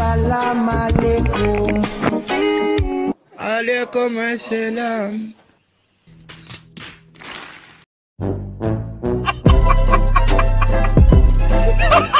Salam alaikum. Alaikum assalam. Ha ha ha!